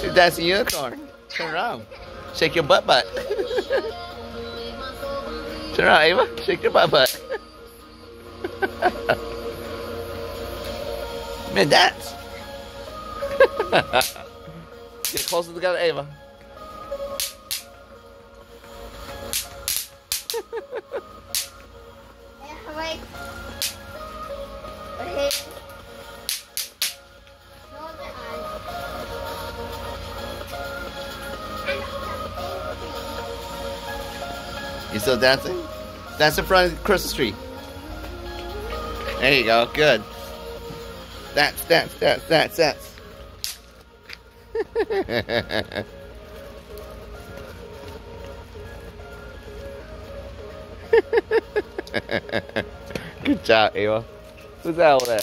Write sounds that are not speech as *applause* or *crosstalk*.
She's dancing unicorn. Turn around. Shake your butt butt. *laughs* Turn around, Ava. Shake your butt butt. *laughs* Minh, dance. *laughs* Get closer together, Ava. Yeah, You still dancing? Dance in front of the Christmas tree. There you go. Good. Dance, that's dance, that's dance. *laughs* Good job, Ava. Who's that over there?